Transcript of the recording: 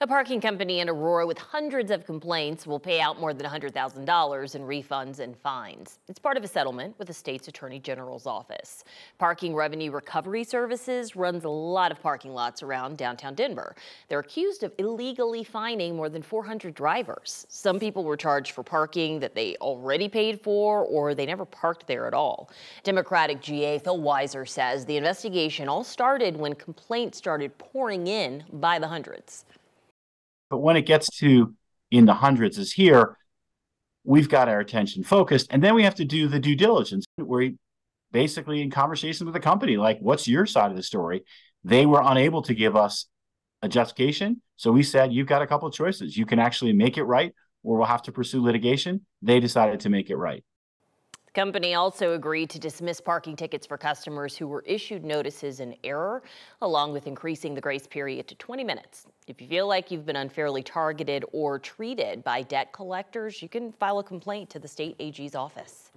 A parking company in Aurora with hundreds of complaints will pay out more than $100,000 in refunds and fines. It's part of a settlement with the state's attorney general's office. Parking Revenue Recovery Services runs a lot of parking lots around downtown Denver. They're accused of illegally fining more than 400 drivers. Some people were charged for parking that they already paid for or they never parked there at all. Democratic GA Phil Weiser says the investigation all started when complaints started pouring in by the hundreds. But when it gets to in the hundreds as here, we've got our attention focused. And then we have to do the due diligence where we basically in conversation with the company, like, what's your side of the story? They were unable to give us a justification. So we said, you've got a couple of choices. You can actually make it right, or we'll have to pursue litigation. They decided to make it right. The company also agreed to dismiss parking tickets for customers who were issued notices in error, along with increasing the grace period to 20 minutes. If you feel like you've been unfairly targeted or treated by debt collectors, you can file a complaint to the state AG's office.